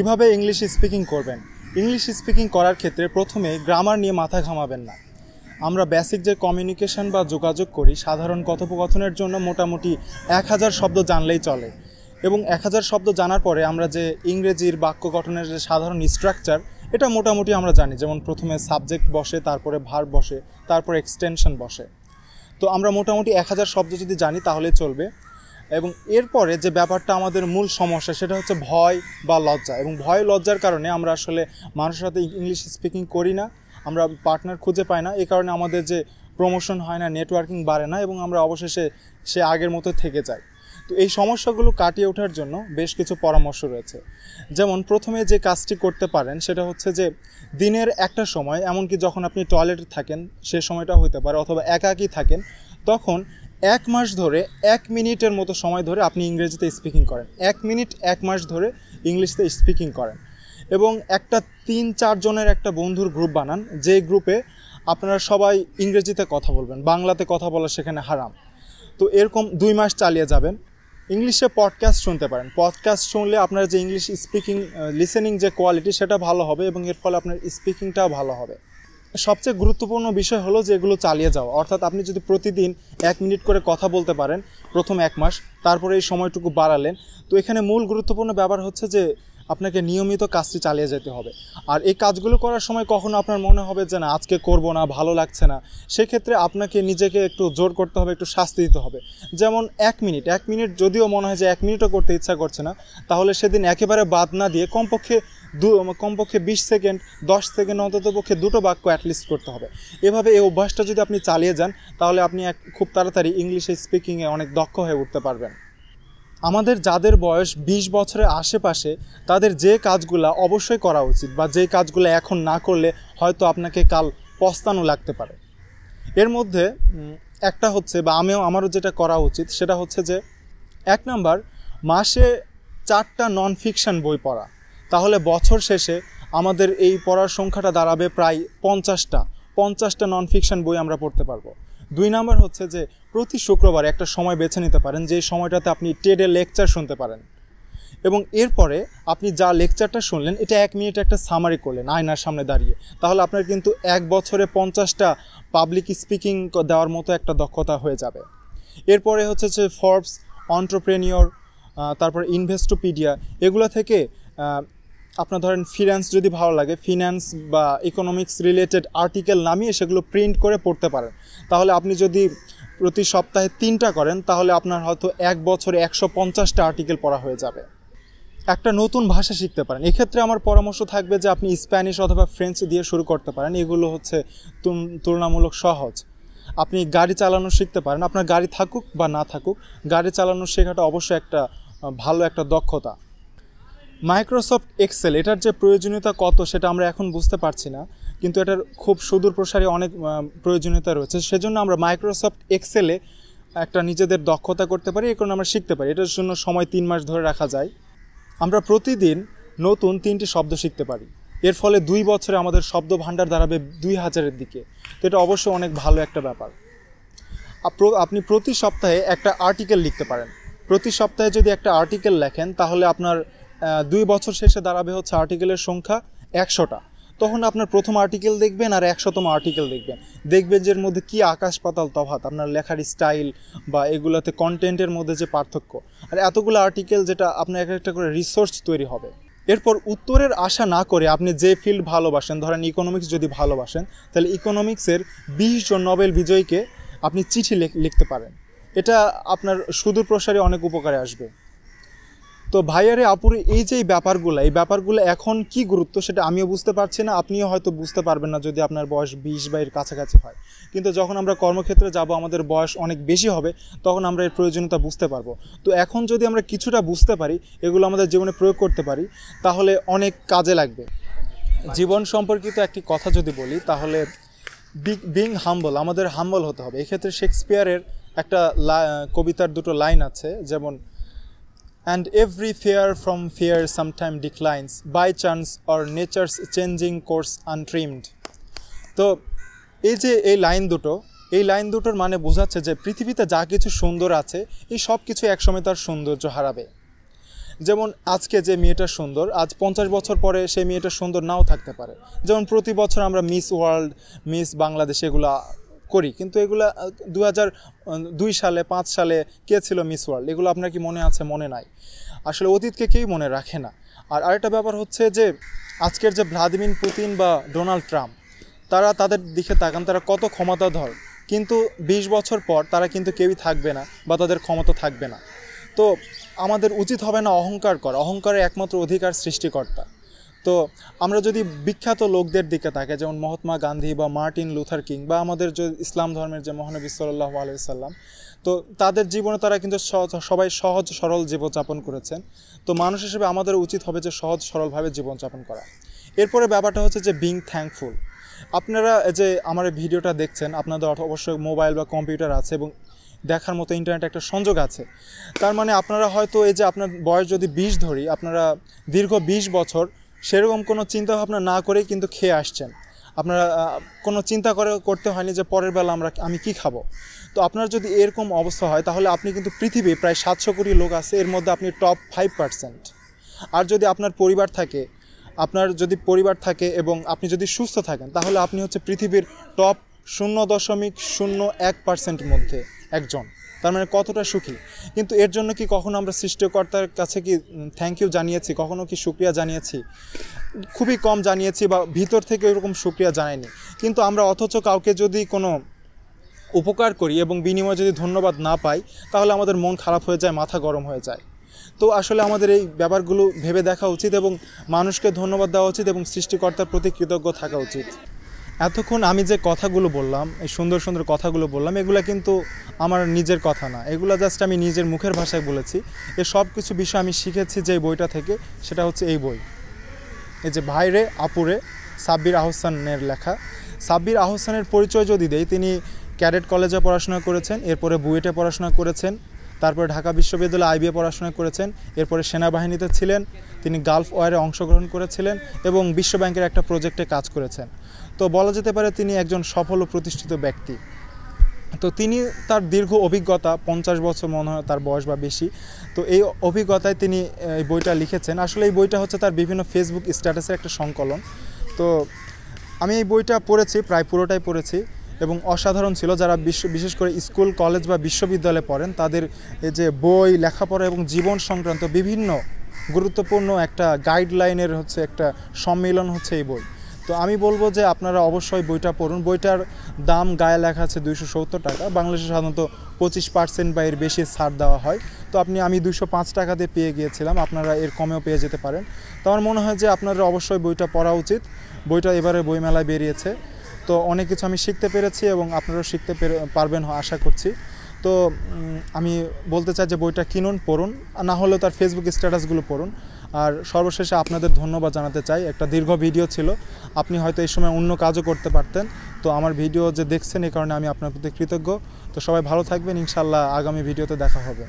কীভাবে English speaking করবেন? English speaking করার ক্ষেত্রে প্রথমে গ্রামার নিয়ে মাথা ঘামাবেন না। আমরা বেসিক যে কমিউনিকেশন বা যোগাযোগ করি, সাধারণ কথোপকথনের জন্য মোটামুটি এক হাজার শব্দ জানলেই চলে। এবং এক হাজার শব্দ জানার পরে আমরা যে ইংরেজির বাক্য গঠনের যে সাধারণ স্ট্রাকচার এটা মোটামুটি আমরা জানি। যেমন প্রথমে সাবজেক্ট বসে, তারপরে ভার বসে, তারপরে এক্সটেনশন বসে। তো আমরা মোটামুটি এক হাজার শব্দ যদি জানি তাহলে চলবে। এবং এরপরে যে ব্যাপারটা আমাদের মূল সমস্যা, সেটা হচ্ছে ভয় বা লজ্জা। এবং ভয়, লজ্জার কারণে আমরা আসলে মানুষের সাথে ইংলিশ স্পিকিং করি না, আমরা পার্টনার খুঁজে পাই না। এই কারণে আমাদের যে প্রমোশন হয় না নেটওয়ার্কিং বাড়ে না এবং আমরা অবশেষে সে আগের মতো থেকে যাই। তো এই সমস্যাগুলো কাটিয়ে ওঠার জন্য বেশ কিছু পরামর্শ রয়েছে। যেমন প্রথমে যে কাজটি করতে পারেন, সেটা হচ্ছে যে দিনের একটা সময়, এমনকি যখন আপনি টয়লেটে থাকেন, সে সময়টা হইতে পারে অথবা একাকী থাকেন, তখন এক মাস ধরে এক মিনিটের মতো সময় ধরে আপনি ইংরেজিতে স্পিকিং করেন। এক মিনিট, এক মাস ধরে ইংলিশতে স্পিকিং করেন। এবং একটা তিন চারজনের একটা বন্ধুর গ্রুপ বানান, যে গ্রুপে আপনারা সবাই ইংরেজিতে কথা বলবেন, বাংলাতে কথা বলা সেখানে হারাম। তো এরকম দুই মাস চালিয়ে যাবেন। ইংলিশে পডকাস্ট শুনতে পারেন। পডকাস্ট শুনলে আপনার যে ইংলিশ স্পিকিং লিসেনিং যে কোয়ালিটি সেটা ভালো হবে এবং এর ফলে আপনার স্পিকিংটাও ভালো হবে। সবচেয়ে গুরুত্বপূর্ণ বিষয় হলো যে এগুলো চালিয়ে যাওয়া। অর্থাৎ আপনি যদি প্রতিদিন এক মিনিট করে কথা বলতে পারেন, প্রথম এক মাস, তারপরে এই সময়টুকু বাড়ালেন। তো এখানে মূল গুরুত্বপূর্ণ ব্যাপার হচ্ছে যে আপনাকে নিয়মিত কাজটি চালিয়ে যেতে হবে। আর এই কাজগুলো করার সময় কখনো আপনার মনে হবে যে, না, আজকে করব না, ভালো লাগছে না। সেক্ষেত্রে আপনাকে নিজেকে একটু জোর করতে হবে, একটু শাস্তি দিতে হবে। যেমন এক মিনিট এক মিনিট যদিও মনে হয় যে, এক মিনিটও করতে ইচ্ছা করছে না, তাহলে সেদিন একেবারে বাদ না দিয়ে কমপক্ষে দু, কমপক্ষে বিশ সেকেন্ড, দশ সেকেন্ড অন্তত পক্ষে দুটো বাক্য অ্যাটলিস্ট করতে হবে। এভাবে এই অভ্যাসটা যদি আপনি চালিয়ে যান, তাহলে আপনি এক, খুব তাড়াতাড়ি ইংলিশে স্পিকিংয়ে অনেক দক্ষ হয়ে উঠতে পারবেন। আমাদের যাদের বয়স ২০ বছরের আশেপাশে, তাদের যে কাজগুলো অবশ্যই করা উচিত বা যে কাজগুলো এখন না করলে হয়তো আপনাকে কাল পস্তানো লাগতে পারে। এর মধ্যে একটা হচ্ছে বা আমিও, আমারও যেটা করা উচিত সেটা হচ্ছে যে, এক নাম্বার, মাসে চারটা নন ফিকশন বই পড়া। তাহলে বছর শেষে আমাদের এই পড়ার সংখ্যাটা দাঁড়াবে প্রায় পঞ্চাশটা পঞ্চাশটা নন ফিকশন বই আমরা পড়তে পারব। দুই নাম্বার হচ্ছে যে প্রতি শুক্রবার একটা সময় বেছে নিতে পারেন, যে সময়টাতে আপনি টেডে লেকচার শুনতে পারেন। এবং এরপরে আপনি যা লেকচারটা শুনলেন, এটা এক মিনিট একটা সামারি করলেন আয়নার সামনে দাঁড়িয়ে। তাহলে আপনার কিন্তু এক বছরে পঞ্চাশটা পাবলিক স্পিকিং দেওয়ার মতো একটা দক্ষতা হয়ে যাবে। এরপরে হচ্ছে যে ফর্বস অন্টারপ্রেনিয়র তারপর ইনভেস্টোপিডিয়া এগুলো থেকে আপনার ধরেন ফিনান্স যদি ভালো লাগে ফিনান্স বা ইকোনমিক্স রিলেটেড আর্টিকেল নামিয়ে সেগুলো প্রিন্ট করে পড়তে পারেন। তাহলে আপনি যদি প্রতি সপ্তাহে তিনটা করেন, তাহলে আপনার হয়তো এক বছরে একশো পঞ্চাশটা আর্টিকেল পড়া হয়ে যাবে। একটা নতুন ভাষা শিখতে পারেন। এক্ষেত্রে আমার পরামর্শ থাকবে যে আপনি স্প্যানিশ অথবা ফ্রেঞ্চ দিয়ে শুরু করতে পারেন। এগুলো হচ্ছে তুলনামূলক সহজ। আপনি গাড়ি চালানো শিখতে পারেন। আপনার গাড়ি থাকুক বা না থাকুক, গাড়ি চালানো শেখাটা অবশ্যই একটা ভালো একটা দক্ষতা। মাইক্রোসফট এক্সেল এটার যে প্রয়োজনীয়তা কত সেটা আমরা এখন বুঝতে পারছি না, কিন্তু এটার খুব সুদূর প্রসারী অনেক প্রয়োজনীয়তা রয়েছে। সেজন্য আমরা মাইক্রোসফট এক্সেলে একটা নিজেদের দক্ষতা করতে পারি এই কারণে আমরা শিখতে পারি। এটার জন্য সময় তিন মাস ধরে রাখা যায়। আমরা প্রতিদিন নতুন তিনটি শব্দ শিখতে পারি। এর ফলে দুই বছরে আমাদের শব্দ ভাণ্ডার দাঁড়াবে দুই হাজারের দিকে। তো এটা অবশ্যই অনেক ভালো একটা ব্যাপার। আপনি প্রতি সপ্তাহে একটা আর্টিকেল লিখতে পারেন। প্রতি সপ্তাহে যদি একটা আর্টিকেল লেখেন, তাহলে আপনার দুই বছর শেষে দাঁড়াবে হচ্ছে আর্টিকেলের সংখ্যা একশোটা। তখন আপনার প্রথম আর্টিকেল দেখবেন আর একশোতম আর্টিকেল দেখবেন। দেখবেন যে এর মধ্যে কী আকাশ পাতাল তফাত আপনার লেখার স্টাইল বা এগুলোতে কন্টেন্টের মধ্যে যে পার্থক্য। আর এতগুলো আর্টিকেল যেটা আপনার এক একটা করে রিসোর্স তৈরি হবে। এরপর উত্তরের আশা না করে আপনি যে ফিল্ড ভালোবাসেন, ধরেন ইকোনমিক্স যদি ভালোবাসেন, তাহলে ইকোনমিক্সের বিশ জন নোবেল বিজয়ীকে আপনি চিঠি লিখতে পারেন। এটা আপনার সুদূর প্রসারে অনেক উপকারে আসবে। তো ভাইয়ারে, আপুরে, এই যে ব্যাপারগুলো, এই ব্যাপারগুলো এখন কি গুরুত্ব সেটা আমিও বুঝতে পারছি না, আপনিও হয়তো বুঝতে পারবেন না যদি আপনার বয়স বিশ বা এর কাছাকাছি হয়। কিন্তু যখন আমরা কর্মক্ষেত্রে যাব, আমাদের বয়স অনেক বেশি হবে, তখন আমরা এর প্রয়োজনীয়তা বুঝতে পারব। তো এখন যদি আমরা কিছুটা বুঝতে পারি, এগুলো আমাদের জীবনে প্রয়োগ করতে পারি, তাহলে অনেক কাজে লাগবে। জীবন সম্পর্কিত একটি কথা যদি বলি, তাহলে বিং হাম্বল আমাদের হাম্বল হতে হবে। এক্ষেত্রে শেক্সপিয়ারের একটা কবিতার দুটো লাইন আছে, যেমন and every fear from fear sometime declines, by chance or nature's changing course untrimmed. তো এই যে এই লাইন দুটো, এই লাইন দুটোর মানে বোঝাচ্ছে যে পৃথিবীতে যা কিছু সুন্দর আছে, এই সব কিছু একসময় তার সৌন্দর্য হারাবে। যেমন আজকে যে মেয়েটা সুন্দর, আজ পঞ্চাশ বছর পরে সেই মেয়েটা সুন্দর নাও থাকতে পারে। যেমন প্রতি বছর আমরা মিস ওয়ার্ল্ড মিস বাংলাদেশ এগুলা করি, কিন্তু এগুলো দু দুই সালে, পাঁচ সালে কে ছিল মিস ওয়ার্ল্ড? এগুলো আপনার কি মনে আছে, মনে নাই? আসলে অতীতকে কেউই মনে রাখে না। আর আরেকটা ব্যাপার হচ্ছে যে, আজকের যে ভ্লাদিমির পুতিন বা ডোনাল্ড ট্রাম্প, তারা তাদের দিকে তাকান, তারা কত ক্ষমতাধর। কিন্তু বিশ বছর পর তারা কিন্তু কেউই থাকবে না বা তাদের ক্ষমতা থাকবে না। তো আমাদের উচিত হবে না অহংকার করা। অহংকারের একমাত্র অধিকার সৃষ্টিকর্তা। তো আমরা যদি বিখ্যাত লোকদের দিকে তাকাই, যেমন মহাত্মা গান্ধী বা মার্টিন লুথার কিং বা আমাদের যে ইসলাম ধর্মের যে মহানবী সাল্লাহ আলাইসাল্লাম তো তাদের জীবনে তারা কিন্তু সবাই সহজ সরল জীবনযাপন করেছেন। তো মানুষ হিসেবে আমাদের উচিত হবে যে সহজ সরলভাবে জীবনযাপন করা। এরপরে ব্যাপারটা হচ্ছে যে বিং থ্যাঙ্কফুল আপনারা যে আমার ভিডিওটা দেখছেন, আপনাদের অবশ্যই মোবাইল বা কম্পিউটার আছে এবং দেখার মতো ইন্টারনেট একটা সংযোগ আছে। তার মানে আপনারা হয়তো এই যে আপনার বয়স যদি বিশ ধরি, আপনারা দীর্ঘ বিশ বছর সেরকম কোনো চিন্তা ভাবনা না করেই কিন্তু খেয়ে আসছেন। আপনারা কোনো চিন্তা করে করতে হয়নি যে পরের বেলা আমরা আমি কি খাব। তো আপনার যদি এরকম অবস্থা হয়, তাহলে আপনি কিন্তু পৃথিবী প্রায় সাতশো কোটি লোক আছে, এর মধ্যে আপনি টপ ফাইভ পার্সেন্ট আর যদি আপনার পরিবার থাকে, আপনার যদি পরিবার থাকে এবং আপনি যদি সুস্থ থাকেন, তাহলে আপনি হচ্ছে পৃথিবীর টপ শূন্য দশমিক শূন্য এক পার্সেন্ট মধ্যে একজন। তার মানে কতটা সুখী? কিন্তু এর জন্য কি কখনো আমরা সৃষ্টিকর্তার কাছে কি থ্যাংক ইউ জানিয়েছি? কখনো কি সুক্রিয়া জানিয়েছি? খুবই কম জানিয়েছি বা ভিতর থেকে এরকম সুক্রিয়া জানাইনি। কিন্তু আমরা অথচ কাউকে যদি কোনো উপকার করি এবং বিনিময়ে যদি ধন্যবাদ না পাই, তাহলে আমাদের মন খারাপ হয়ে যায়, মাথা গরম হয়ে যায়। তো আসলে আমাদের এই ব্যাপারগুলো ভেবে দেখা উচিত এবং মানুষকে ধন্যবাদ দেওয়া উচিত এবং সৃষ্টিকর্তার প্রতি কৃতজ্ঞ থাকা উচিত। এতক্ষণ আমি যে কথাগুলো বললাম, এই সুন্দর সুন্দর কথাগুলো বললাম, এগুলো কিন্তু আমার নিজের কথা না। এগুলো জাস্ট আমি নিজের মুখের ভাষায় বলেছি। এ সব কিছু বিষয় আমি শিখেছি যে বইটা থেকে, সেটা হচ্ছে এই বই। এই যে ভাইরে, আপুরে, সাব্বির আহসানের লেখা। সাব্বির আহসানের পরিচয় যদি দেই, তিনি ক্যাডেট কলেজে পড়াশোনা করেছেন, এরপরে বুয়েটে পড়াশোনা করেছেন, তারপরে ঢাকা বিশ্ববিদ্যালয়ে আইবিএ পড়াশোনা করেছেন, এরপরে সেনাবাহিনীতে ছিলেন, তিনি গালফ ওয়ারে অংশগ্রহণ করেছিলেন এবং বিশ্ব ব্যাংকের একটা প্রজেক্টে কাজ করেছেন। তো বলা যেতে পারে তিনি একজন সফল ও প্রতিষ্ঠিত ব্যক্তি। তো তিনি তার দীর্ঘ অভিজ্ঞতা, পঞ্চাশ বছর মনে হয় তার বয়স বা বেশি, তো এই অভিজ্ঞতায় তিনি এই বইটা লিখেছেন। আসলে এই বইটা হচ্ছে তার বিভিন্ন ফেসবুক স্ট্যাটাসের একটা সংকলন। তো আমি এই বইটা পড়েছি, প্রায় পুরোটাই পড়েছি এবং অসাধারণ ছিল। যারা বিশ্ব বিশেষ করে স্কুল, কলেজ বা বিশ্ববিদ্যালয়ে পড়েন, তাদের এই যে বই, লেখাপড়া এবং জীবন সংক্রান্ত বিভিন্ন গুরুত্বপূর্ণ একটা গাইডলাইনের হচ্ছে একটা সম্মেলন হচ্ছে এই বই। তো আমি বলব যে আপনারা অবশ্যই বইটা পড়ুন। বইটার দাম গায়ে লেখা আছে দুইশো সত্তর টাকা। বাংলাদেশে সাধারণত পঁচিশ পার্সেন্ট বা এর বেশি ছাড় দেওয়া হয়। তো আপনি, আমি দুশো পাঁচ টাকাতে পেয়ে গিয়েছিলাম। আপনারা এর কমেও পেয়ে যেতে পারেন। তো আমার মনে হয় যে আপনারা অবশ্যই বইটা পড়া উচিত। বইটা এবারে বইমেলায় বেরিয়েছে। তো অনেক কিছু আমি শিখতে পেরেছি এবং আপনারাও শিখতে পেরে- পারবেন আশা করছি। তো আমি বলতে চাই যে বইটা কিনুন, পড়ুন। না হলেও তার ফেসবুক স্ট্যাটাসগুলো পড়ুন। আর সর্বশেষে আপনাদের ধন্যবাদ জানাতে চাই। একটা দীর্ঘ ভিডিও ছিল। আপনি হয়তো এই সময় অন্য কাজও করতে পারতেন। তো আমার ভিডিও যে দেখছেন এই কারণে আমি আপনার প্রতি কৃতজ্ঞ। তো সবাই ভালো থাকবেন। ইনশাল্লাহ আগামী ভিডিওতে দেখা হবে।